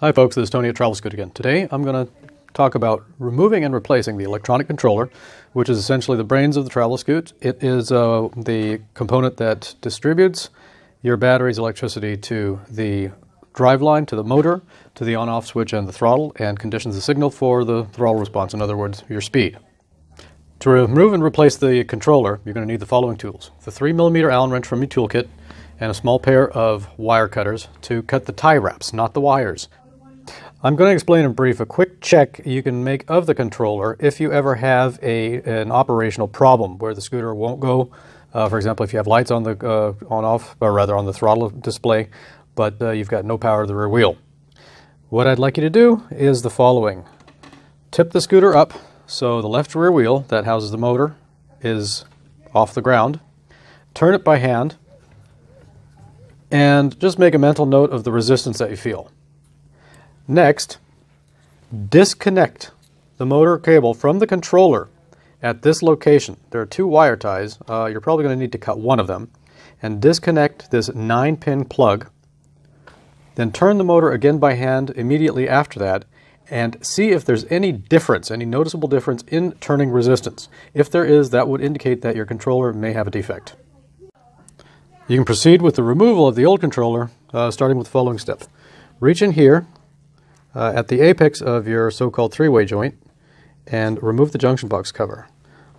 Hi folks, this is Tony at TravelScoot again. Today I'm going to talk about removing and replacing the electronic controller, which is essentially the brains of the TravelScoot. It is uh, the component that distributes your battery's electricity to the drive line, to the motor, to the on-off switch and the throttle, and conditions the signal for the throttle response, in other words, your speed. To remove and replace the controller, you're going to need the following tools. The 3mm Allen wrench from your toolkit, and a small pair of wire cutters to cut the tie wraps, not the wires. I'm going to explain in brief a quick check you can make of the controller if you ever have a, an operational problem where the scooter won't go. Uh, for example, if you have lights on the uh, on off, or rather on the throttle display, but uh, you've got no power to the rear wheel. What I'd like you to do is the following. Tip the scooter up so the left rear wheel that houses the motor is off the ground. Turn it by hand and just make a mental note of the resistance that you feel. Next, disconnect the motor cable from the controller at this location. There are two wire ties. Uh, you're probably going to need to cut one of them. And disconnect this 9-pin plug. Then turn the motor again by hand immediately after that and see if there's any difference, any noticeable difference in turning resistance. If there is, that would indicate that your controller may have a defect. You can proceed with the removal of the old controller, uh, starting with the following step. Reach in here uh, at the apex of your so-called three-way joint and remove the junction box cover.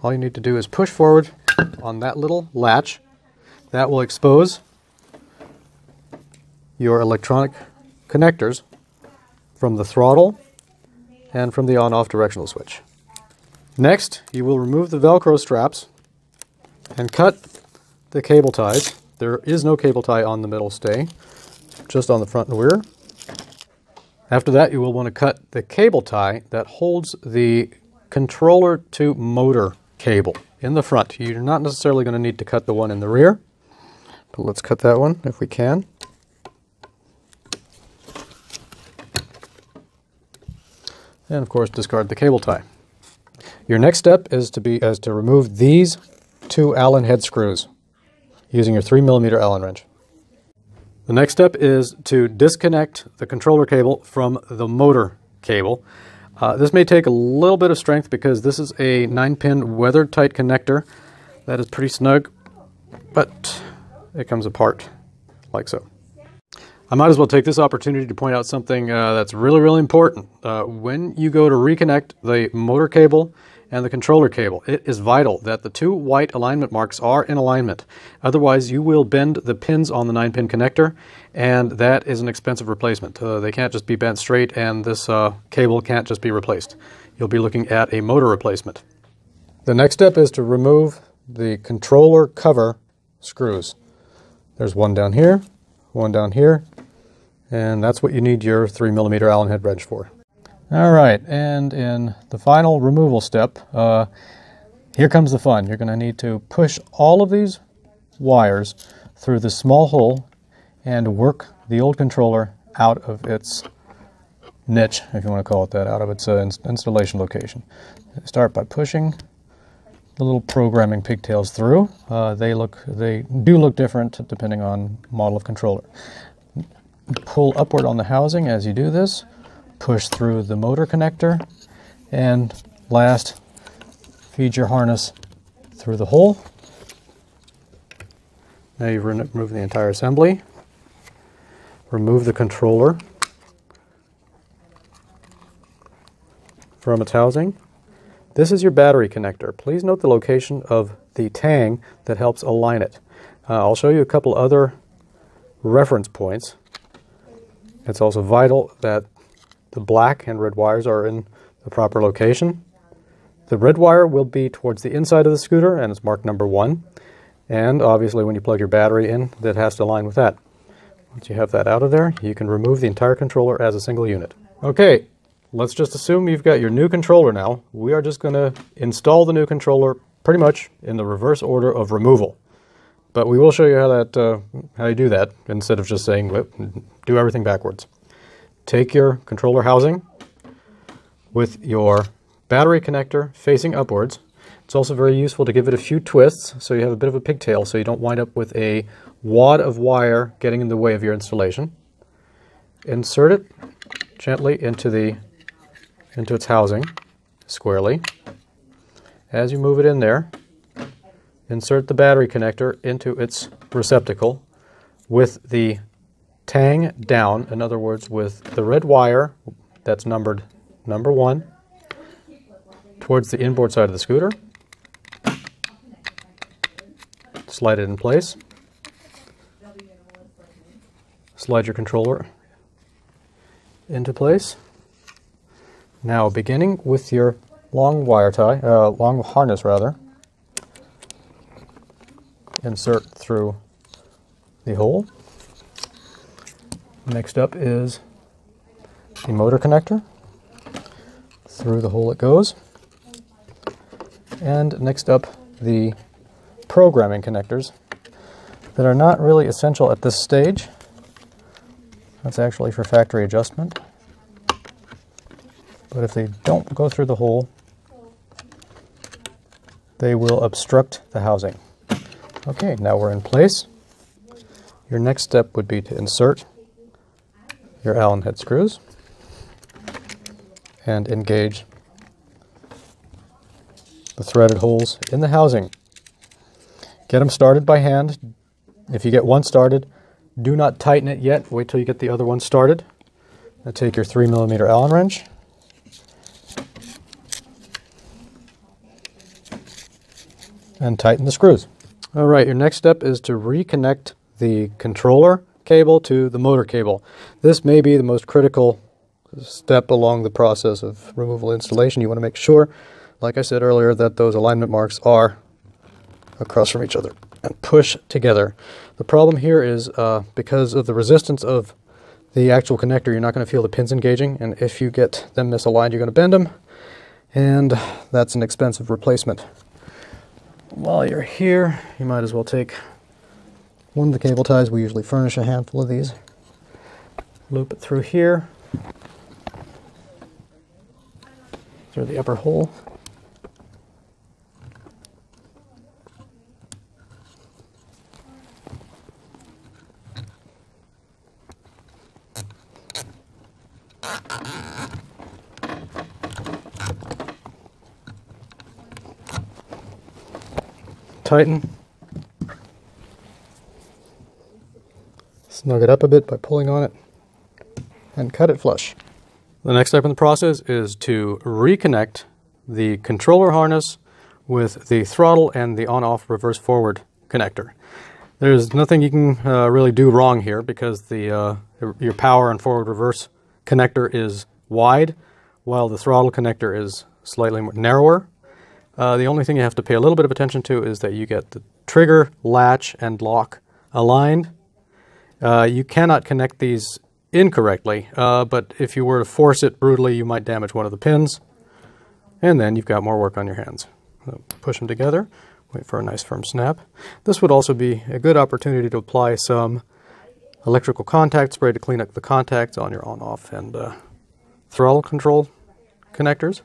All you need to do is push forward on that little latch. That will expose your electronic connectors from the throttle and from the on-off directional switch. Next, you will remove the Velcro straps and cut the cable ties. There is no cable tie on the middle stay, just on the front and rear. After that, you will want to cut the cable tie that holds the controller to motor cable in the front. You're not necessarily going to need to cut the one in the rear, but let's cut that one if we can. And of course, discard the cable tie. Your next step is to be is to remove these two Allen head screws using your 3 millimeter Allen wrench. The next step is to disconnect the controller cable from the motor cable. Uh, this may take a little bit of strength because this is a 9-pin weather tight connector that is pretty snug, but it comes apart like so. I might as well take this opportunity to point out something uh, that's really, really important. Uh, when you go to reconnect the motor cable and the controller cable. It is vital that the two white alignment marks are in alignment. Otherwise, you will bend the pins on the 9-pin connector, and that is an expensive replacement. Uh, they can't just be bent straight, and this uh, cable can't just be replaced. You'll be looking at a motor replacement. The next step is to remove the controller cover screws. There's one down here, one down here, and that's what you need your 3 millimeter Allen head wrench for. All right, and in the final removal step, uh, here comes the fun. You're going to need to push all of these wires through the small hole and work the old controller out of its niche, if you want to call it that, out of its uh, installation location. Start by pushing the little programming pigtails through. Uh, they look, they do look different depending on model of controller. Pull upward on the housing as you do this push through the motor connector, and last, feed your harness through the hole. Now you've removed the entire assembly. Remove the controller from its housing. This is your battery connector. Please note the location of the tang that helps align it. Uh, I'll show you a couple other reference points. It's also vital that the black and red wires are in the proper location. The red wire will be towards the inside of the scooter and it's marked number one. And obviously when you plug your battery in, that has to align with that. Once you have that out of there, you can remove the entire controller as a single unit. Okay, let's just assume you've got your new controller now. We are just going to install the new controller pretty much in the reverse order of removal. But we will show you how that uh, how you do that instead of just saying do everything backwards take your controller housing with your battery connector facing upwards. It's also very useful to give it a few twists so you have a bit of a pigtail so you don't wind up with a wad of wire getting in the way of your installation. Insert it gently into the into its housing squarely. As you move it in there, insert the battery connector into its receptacle with the tang down, in other words, with the red wire that's numbered number one towards the inboard side of the scooter. Slide it in place. Slide your controller into place. Now, beginning with your long wire tie, uh, long harness rather, insert through the hole. Next up is the motor connector. Through the hole it goes. And next up, the programming connectors that are not really essential at this stage. That's actually for factory adjustment. But if they don't go through the hole, they will obstruct the housing. Okay, now we're in place. Your next step would be to insert your Allen head screws and engage the threaded holes in the housing. Get them started by hand. If you get one started, do not tighten it yet. Wait till you get the other one started. Now take your 3 millimeter Allen wrench. And tighten the screws. All right, your next step is to reconnect the controller cable to the motor cable. This may be the most critical step along the process of removal installation. You want to make sure, like I said earlier, that those alignment marks are across from each other and push together. The problem here is uh, because of the resistance of the actual connector, you're not going to feel the pins engaging, and if you get them misaligned, you're going to bend them, and that's an expensive replacement. While you're here, you might as well take one of the cable ties. We usually furnish a handful of these. Loop it through here, through the upper hole. Tighten. Snug it up a bit by pulling on it and cut it flush. The next step in the process is to reconnect the controller harness with the throttle and the on-off reverse forward connector. There's nothing you can uh, really do wrong here because the uh, your power and forward reverse connector is wide while the throttle connector is slightly narrower. Uh, the only thing you have to pay a little bit of attention to is that you get the trigger, latch, and lock aligned. Uh, you cannot connect these incorrectly, uh, but if you were to force it brutally, you might damage one of the pins, and then you've got more work on your hands. So push them together, wait for a nice firm snap. This would also be a good opportunity to apply some electrical contact spray to clean up the contacts on your on-off and uh, throttle control connectors.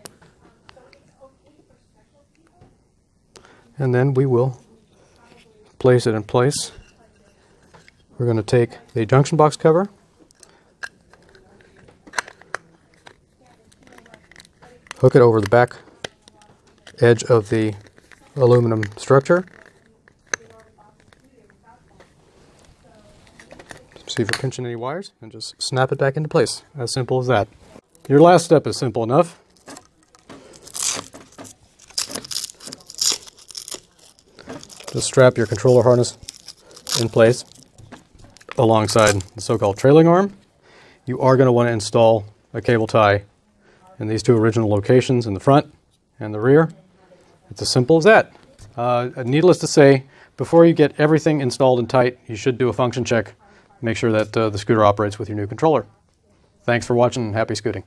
And then we will place it in place. We're going to take the junction box cover hook it over the back edge of the aluminum structure. See if you're pinching any wires and just snap it back into place. As simple as that. Your last step is simple enough. Just strap your controller harness in place alongside the so-called trailing arm. You are going to want to install a cable tie in these two original locations in the front and the rear. It's as simple as that. Uh, needless to say, before you get everything installed and tight, you should do a function check. Make sure that uh, the scooter operates with your new controller. Thanks for watching and happy scooting.